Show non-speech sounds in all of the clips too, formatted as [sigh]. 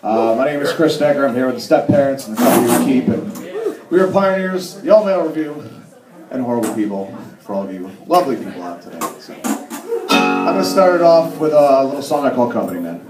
Uh, my name is Chris Decker. I'm here with the Step Parents and the Company We Keep. And we are pioneers, the All Male Review, and horrible people for all of you lovely people out today. So I'm going to start it off with a little song I call Company Man.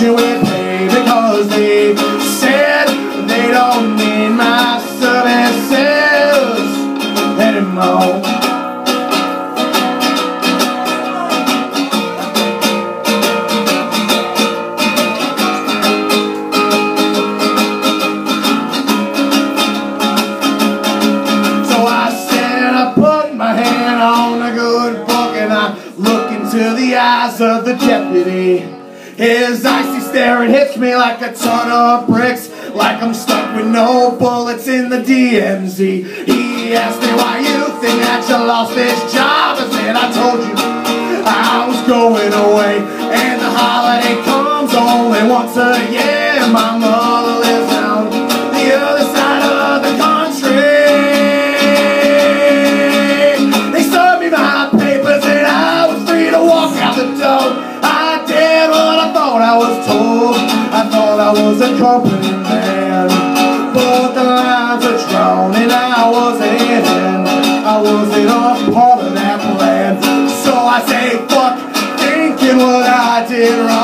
you is icy stare and hits me like a ton of bricks. Like I'm stuck with no bullets in the DMZ He asked me why you think that you lost this job? I said I told you I was going away And the holiday comes only once a year, mama. I was a company man. But the lines are drawn and I wasn't in I wasn't a part of that plan. So I say fuck thinking what I did right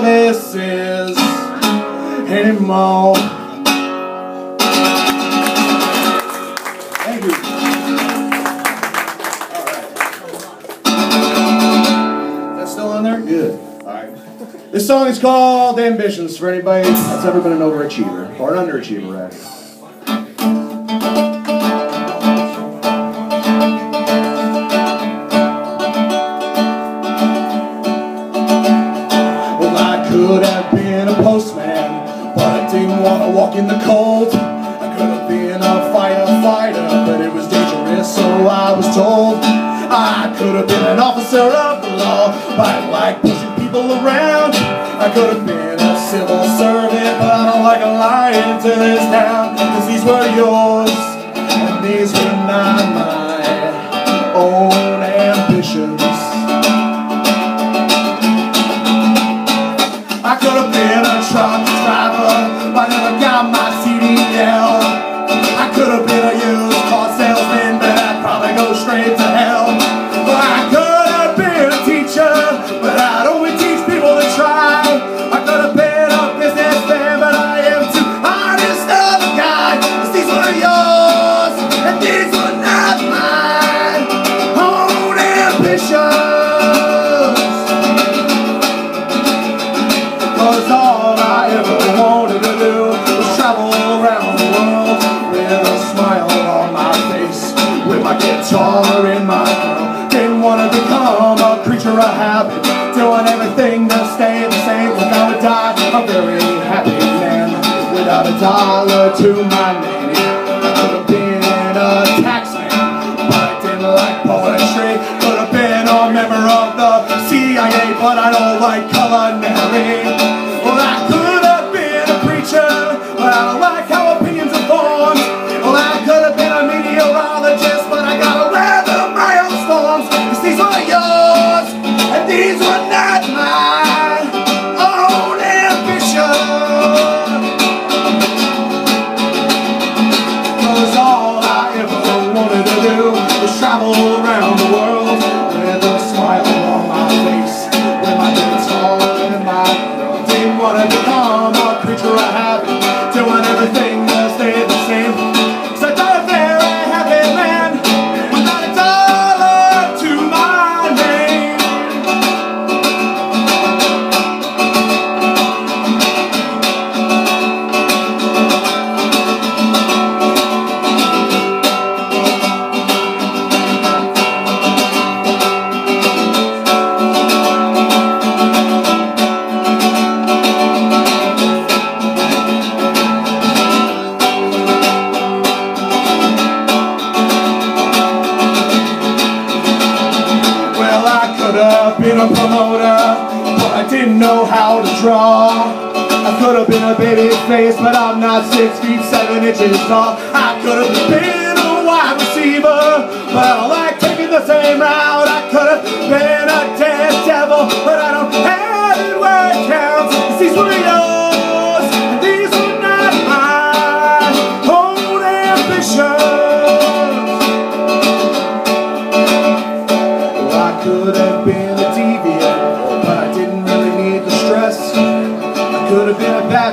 this is anymore. Thank you. Right. That's still on there? Good. All right. This song is called Ambitions for anybody that's ever been an overachiever, or an underachiever, rather. then I tried dollar to my name. Have been a promoter, but I didn't know how to draw. I could have been a baby face, but I'm not six feet seven inches tall. I could have been a wide receiver, but I don't like taking the same route. I could have been a dead devil, but I don't have it where it counts. These were yours, and these were not mine. Own ambitions.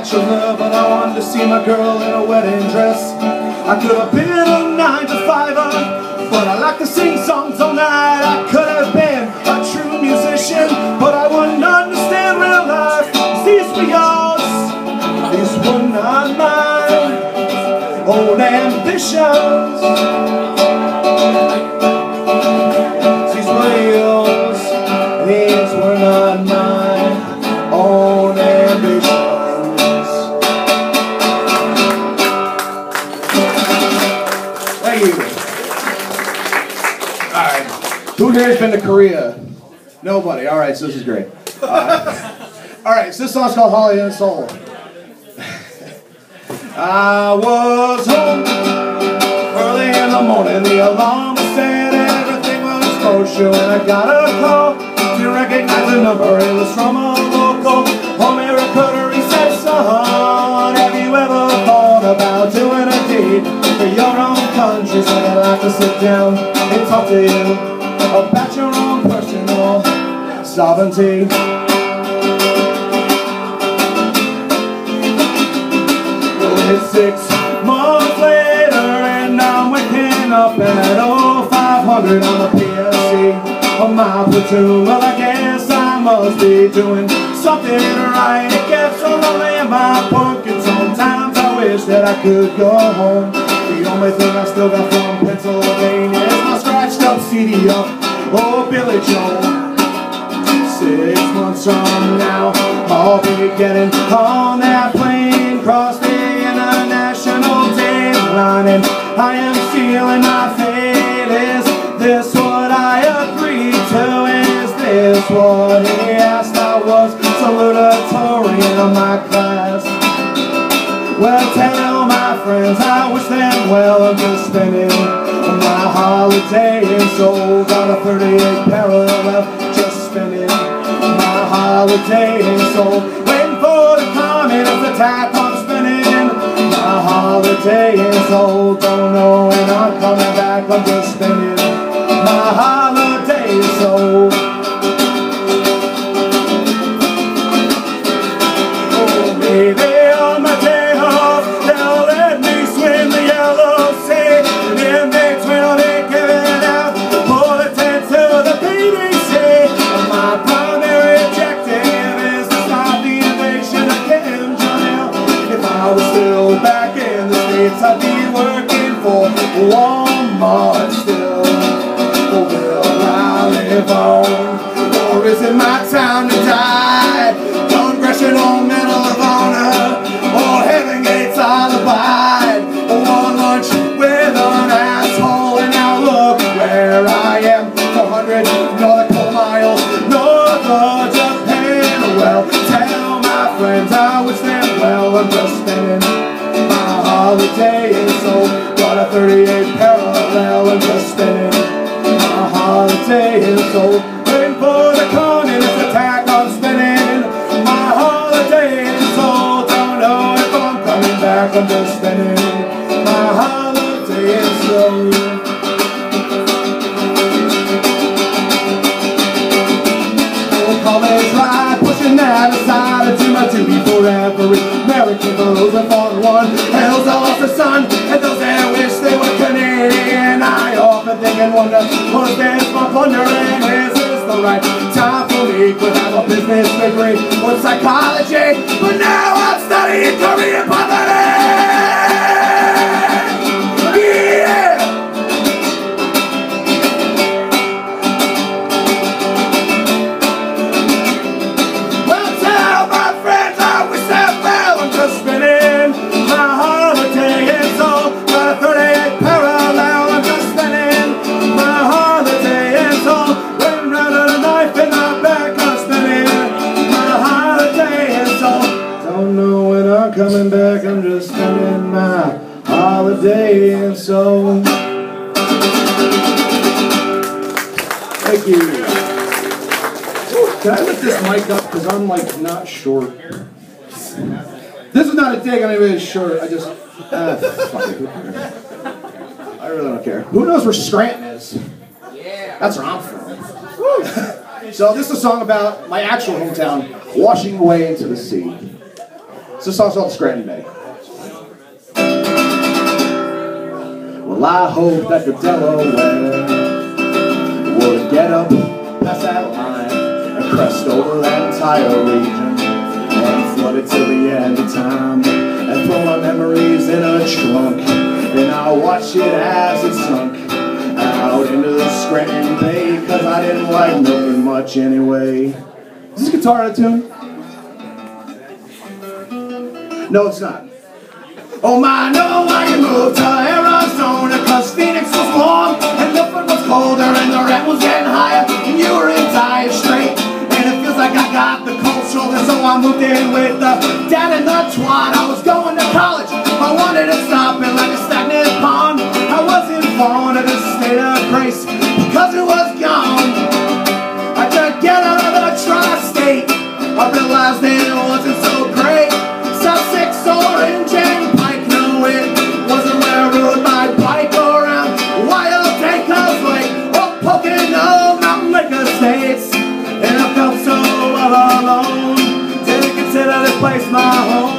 But I wanted to see my girl in a wedding dress. I could have been a nine to fiver, but I like to sing songs all night. I could have been a true musician, but I wouldn't understand real life. These were yours, these were not mine. Own ambitions. Been to Korea? Nobody. All right, so this is great. Uh, all right, so this song's called Holiday in Seoul. [laughs] I was home early in the morning. The alarm was said everything was kosher, and I got a call to recognize the number. It was from a local home recruiter. He said, "Son, have you ever thought about doing a deed for your own country?" Said I'd like to sit down and talk to you about your own personal sovereignty. Well, it's six months later and I'm waking up at oh 0500 on the PSC of my platoon. Well, I guess I must be doing something right. It gets so lonely in my pocket. Sometimes I wish that I could go home. The only thing I still got from Pennsylvania is my up CD of oh Billy Joel. Six months from now, I'll be getting on that plane, cross the international date line, and I am feeling my fate. Is this what I agreed to? Is this what he asked? I was salutatorian of my class. Well, tell my friends I wish them well. I'm just spending my holiday in Seoul. Got a 38 parallel, just spending my holiday in Seoul. Waiting for the communist attack. I'm spending my holiday in Seoul. Don't know when I'm coming back. I'm just spending my holiday holiday in Seoul. Waiting have degree or psychology, but now I'm studying Korean poverty. I lift mic up? Because I'm like not sure. This is not a dig on anybody's shirt. I just. Uh, fuck it, who cares? I really don't care. Who knows where Scranton is? Yeah. That's where I'm from. So, this is a song about my actual hometown washing away into the sea. It's a song called Scranton Bay. Well, I hope that the Delaware would get up past that line and crest over that entire region and flood it till the end of time and throw my memories in a trunk and I'll watch it as it sunk out into the Scranton Bay cause I didn't like nothing much anyway. Is this guitar out of tune? No, it's not. Oh my, no, I you moved to Arizona Cause Phoenix was warm and the Milford was colder And the rent was getting higher and you were in dire strait I got the cold and So I moved in with. The dad and the twat I was going to college, I wanted to stop it like a stagnant pond I wasn't born in a state of grace. Because it was gone I had to get out of the tri-state I realized it wasn't so my home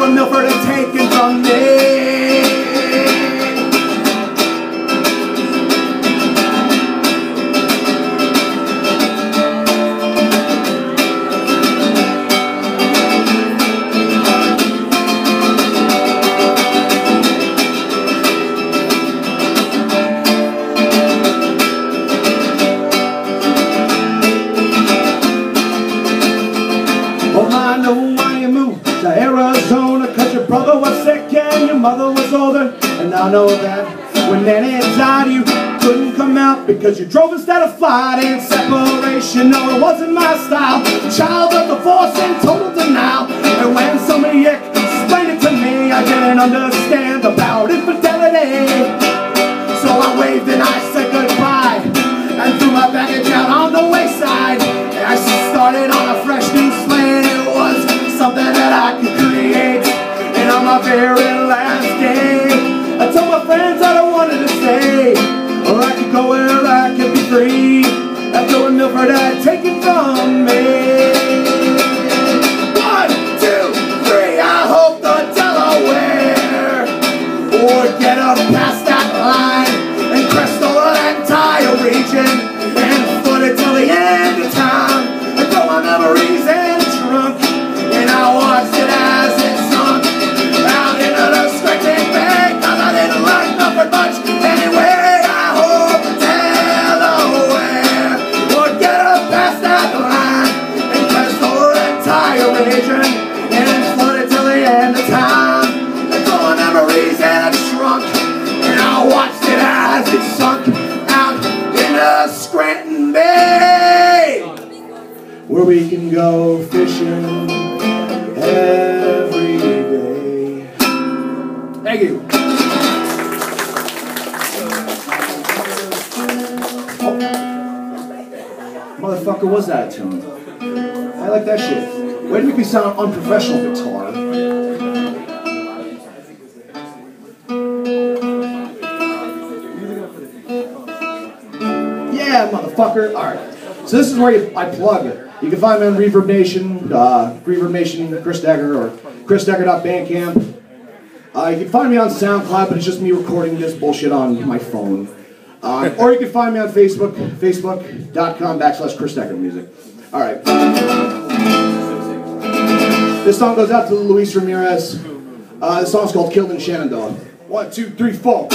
What Milford had taken from me fighting separation. No, it wasn't my style. Child of divorce and total denial. And when somebody explained it to me, I didn't understand about infidelity. So I waved and I said goodbye and threw my baggage out on the wayside. And I started on a fresh new slate. It was something that I could create. And on my very free. After Milford had taken Thank you. Motherfucker, was that a tune? I like that shit. Way to make me sound unprofessional guitar. Yeah, motherfucker. All right. So this is where you, I plug it. You can find me on Reverb Nation, uh, Reverb Nation, Chris Decker, or chrisdecker.bandcamp. Uh, you can find me on SoundCloud, but it's just me recording this bullshit on my phone. Uh, or you can find me on Facebook, facebook.com backslash Chris Decker Music. All right. This song goes out to Luis Ramirez. Uh, this song's called Killed in Shenandoah. One, two, three, four.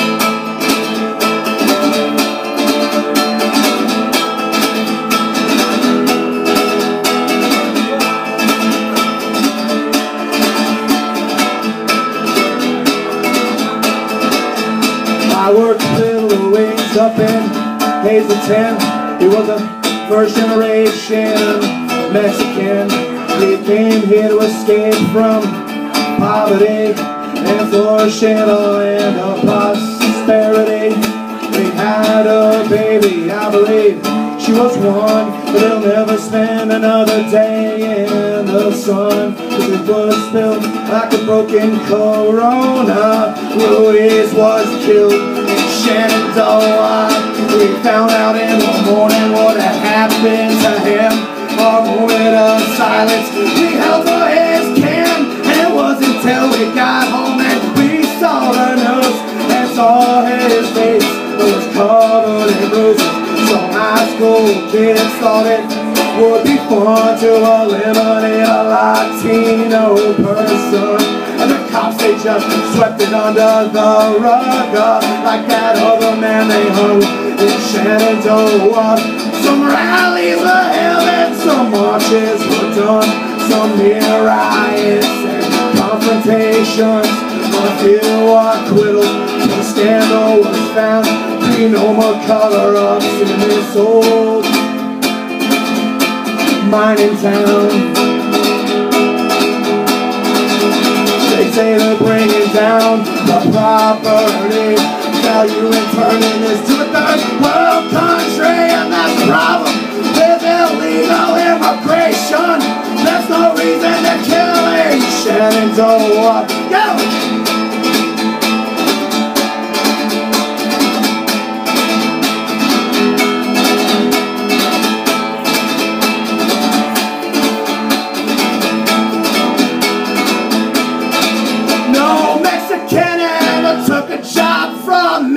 I worked with Little Wings up in Hazleton. He was a first generation Mexican. He came here to escape from poverty and flourish in a land of prosperity. They had a baby, I believe. She was one, but they'll never spend another day in the sun. Cause it was spilled like a broken corona. Luis was killed Shenandoah. We found out in the morning what had happened to him. A moment of silence, we held for his can. And it wasn't till we got home and we saw the news and saw his face that was covered in bruises. Some high school kids thought it would be fun to eliminate a Latino person. Cops, they just swept it under the rug like that other man they hung in Shenandoah. Some rallies were held and some marches were done. Some near riots and confrontations. A few acquittals, the scandal was found. Be no more color-ups in this old mining town. They say they're bringing down the property value and turning this to a third world country, and that's the problem with illegal immigration. There's no reason to killing Shenandoah. Go!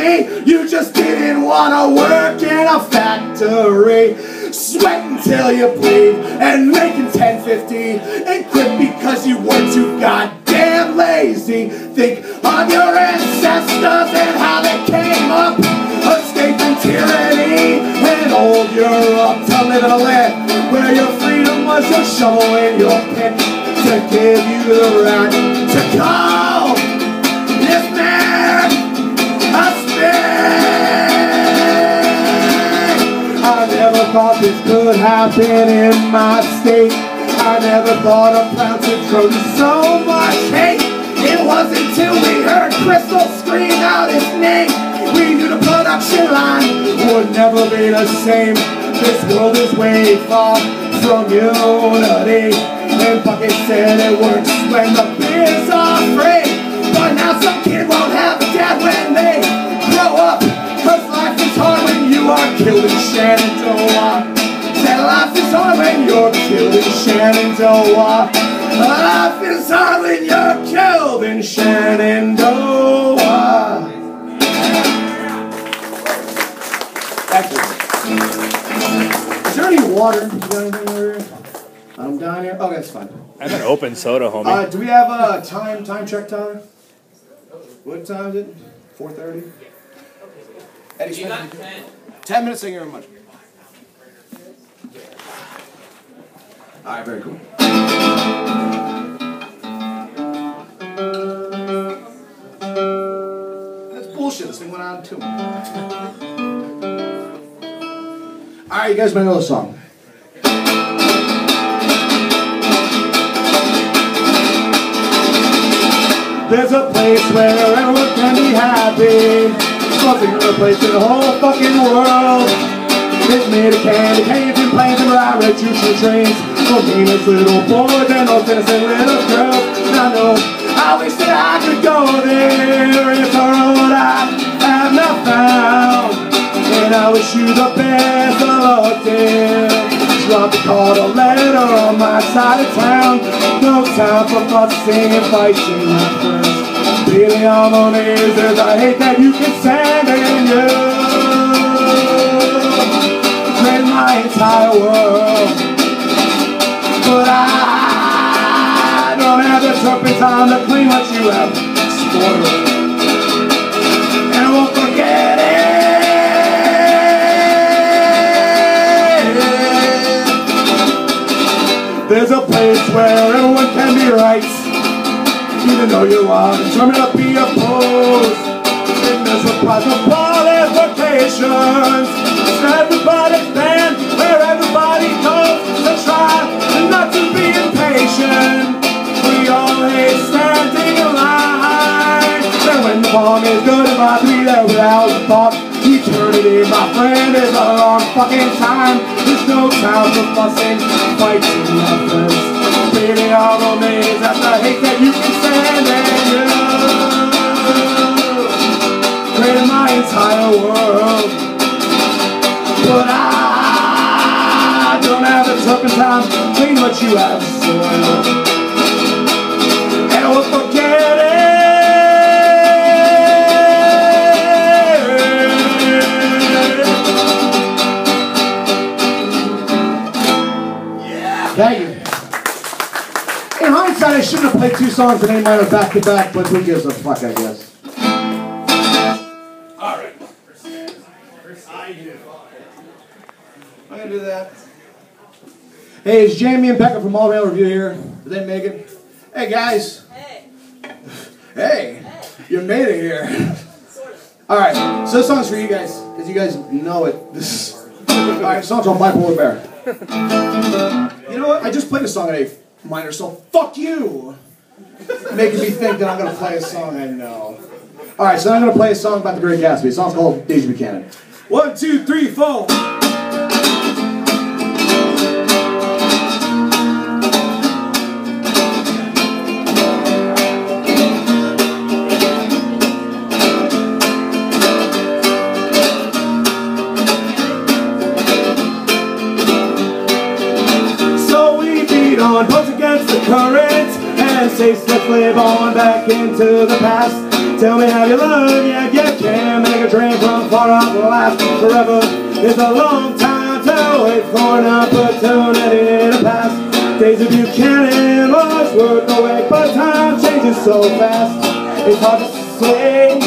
You just didn't want to work in a factory. Sweating till you bleed and making 1050 and quit because you were too goddamn lazy. Think of your ancestors and how they came up, escaping tyranny and old Europe to live in a land where your freedom was your shovel and your pick to give you the right to call thought this could happen in my state. I never thought proud to throw so much hate. It wasn't till we heard Crystal scream out his name. We knew the production line would never be the same. This world is way far from unity. And fucking said it works when the beers are free. But now some kid won't have a dad when they grow up. Cause life is hard when you are killing. Said life when you're killed in Shenandoah. Life is hard when you're killed in Shenandoah. Excellent. Is there any water? You got anything over here? I'm down here. Okay, it's fine. I have an open soda, homie. Uh, do we have a time time check time? What time is it? Four thirty. Eddie, You got 10. ten minutes. Thank you very much. All right, very cool. That's bullshit. This thing went on too. [laughs] All right, you guys may know the song. There's a place where everyone can be happy. Nothing a place in the whole fucking world. It's made of candy and planes and railroad choo-choo trains. For meanest little and those innocent little girls. And I know I wish that I could go there if I road I have not found. And I wish you the best of luck there. Drop a card or letter on my side of town. No time for fussing and fighting, my friends. Really all on is a hate that you can stand in you. Made my entire world. But I don't have the turpentine to clean what you have spoiled. And I won't forget it. There's a place where everyone can be right, even though you are determined to be opposed. And there's a prize of qualifications. It's everybody's band where everybody goes my friend, is a long fucking time. There's no time for fussing, fighting, my friends. Really, all the names that's the hate that you can stand and you created my entire world. But I don't have the turpentine to clean what you have soiled. Shouldn't have played two songs in A minor back to back, but who gives a fuck, I guess. Alright. I'm gonna do that. Hey, it's Jamie and Becca from All Male Review here. Did they make it? Hey guys. Hey, Hey. You made it here. Alright, so this song's for you guys, because you guys know it. This is Alright, song's on Bipolar Bear. [laughs] You know what? I just played a song at A minor, so fuck you! Making me think that I'm gonna play a song I know. Alright, so I'm gonna play a song about the Great Gatsby. The song's called Daisy Buchanan. One, two, three, four. Say live on back into the past. Tell me how you learned, yeah, you can make a dream from far off last forever. It's a long time to wait for an opportunity to pass. Daisy Buchanan worth the wait, but time changes so fast. It's hard to say.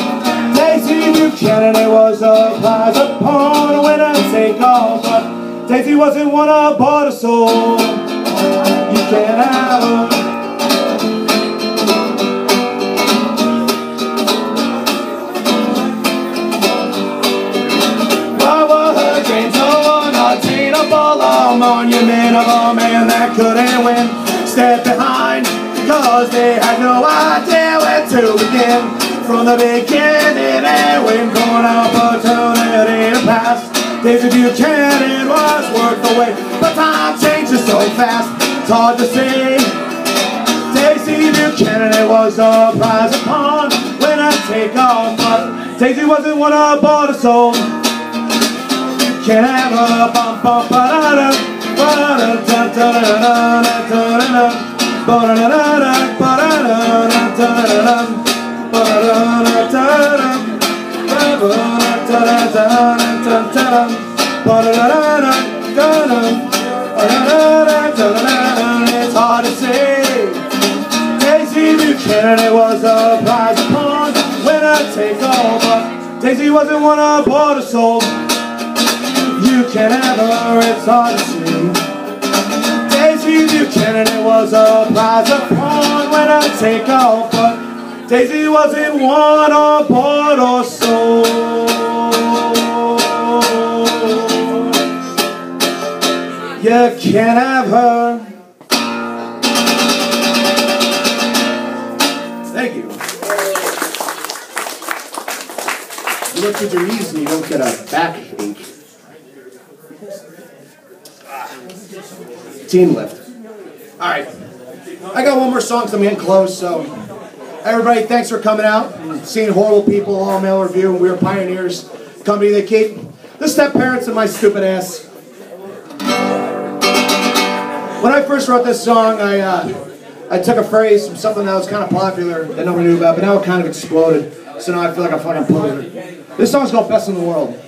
Daisy Buchanan, it was a prize upon a winner take all, but Daisy wasn't one I bought a soul. You can't have her. A monument of a man that couldn't win. Step behind, cause they had no idea where to begin. From the beginning, and when corn opportunity to pass. Daisy Buchanan was worth the wait, but time changes so fast, it's hard to see. Daisy Buchanan, it was a prize upon when I take off, but Daisy wasn't one I bought a soul. You can't have a bum bum ba da da It's hard to say. Daisy Buchanan, it was a prize upon when I take. But Daisy wasn't one I bought a soul you can ever, it's hard to see. Days you can't, and it was a prize upon when I take off, but Daisy wasn't one or board or soul. You can't have her. Thank you. You look to your knees and you don't get a back ache. 15 left. All right. I got one more song because I'm getting close, so. Everybody, thanks for coming out and seeing horrible people, all male review, and we are pioneers. Company they keep. The step parents and my stupid ass. When I first wrote this song, I uh, I took a phrase from something that was kind of popular that nobody knew about, but now it kind of exploded. So now I feel like a fucking poser. This song's called Best in the World.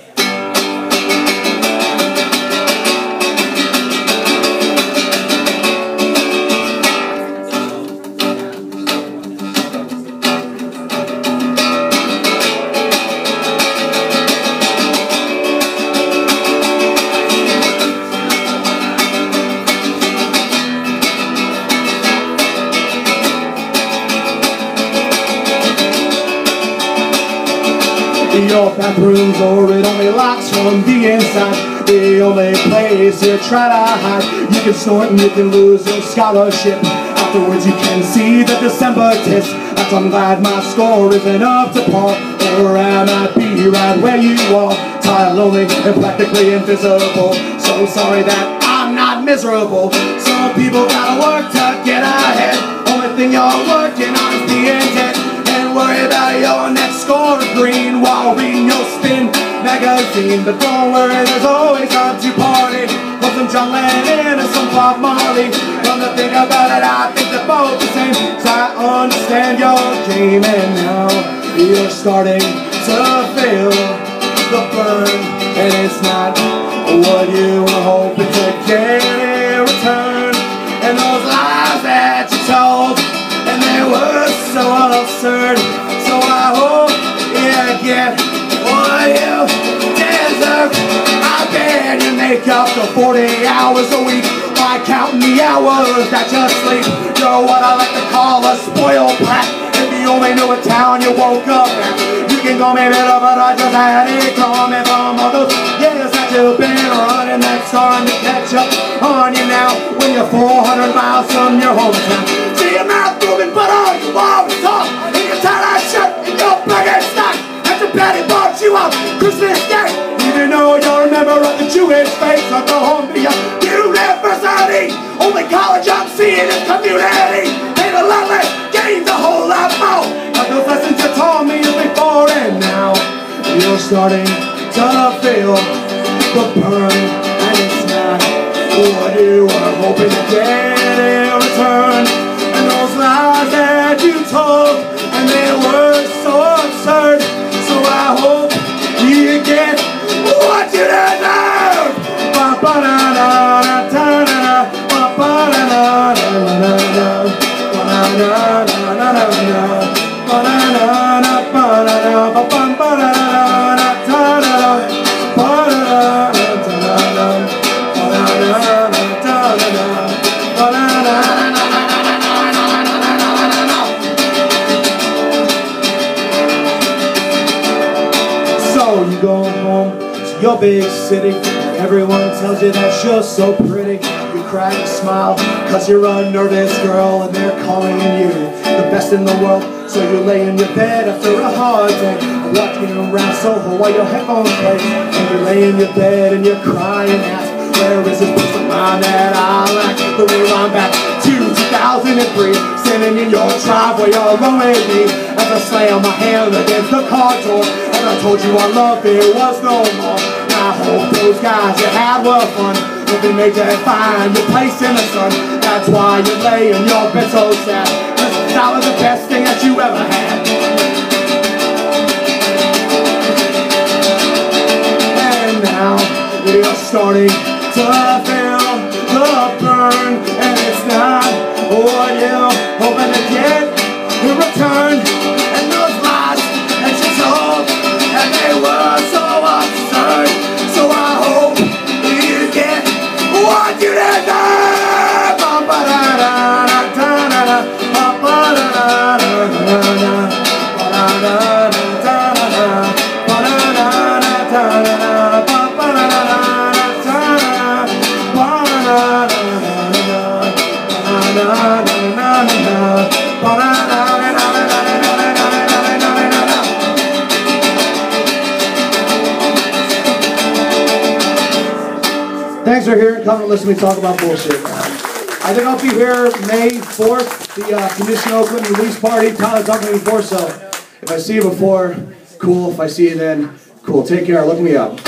Bathrooms or it only locks from the inside. The only place you try to hide You can snort and you can lose your scholarship. Afterwards you can see the December test. That's I'm glad my score isn't up to par. Or I? Might be right where you are. Tired, lonely, and practically invisible. So sorry that I'm not miserable. Some people gotta work to get ahead. Only thing you're working on is the worry about your next score of green While reading your spin magazine. But don't worry, there's always time to party. Put some John Lennon and some Bob Marley. Come to think about it, I think they're both the same. So I understand your game And now you're starting to feel the burn. And it's not what you were hoping to get in return. And those lies that you told And they were so absurd make up to 40 hours a week. By counting the hours that you sleep You're what I like to call a spoiled brat. If you only knew a town you woke up in, You can call me bitter but I just had it. Coming from all those years that you've been running That's starting to catch up on you now. When you're 400 miles from your hometown. See your mouth moving but all you is talk And your tie-dye shirt and your Birkenstock After Patty bought you on Christmas college I'm seeing is community Ain't a lot less, gains a whole lot more But those lessons you taught me before and now. You're starting to feel the burn. And it's not what you. Were hoping to get in return. And those lies that you told your big city Everyone tells you that you're so pretty. You cry and smile, cause you're a nervous girl and they're calling you the best in the world. So you lay in your bed after a hard day, walking around Soho while your headphones play. And you lay in your bed and you're crying out, where is this piece of that I like? The rewind back to 2003, standing in your driveway alone with me, as I slam my hand against the car door, and I told you I love there was no more. Hope those guys you had were fun. Hoping they could find your place in the sun. That's why you lay in your bed so sad. Cause that was the best thing that you ever had. And now you're starting to feel the burn. And it's not what you hoping to get in return. And those lies that you told, and they were Here and and to me talk about bullshit. I think I'll be here May 4th, the uh, Condition Oakland release party. Tyler talked to me before, so if I see you before, cool. If I see you then, cool. Take care. Look me up.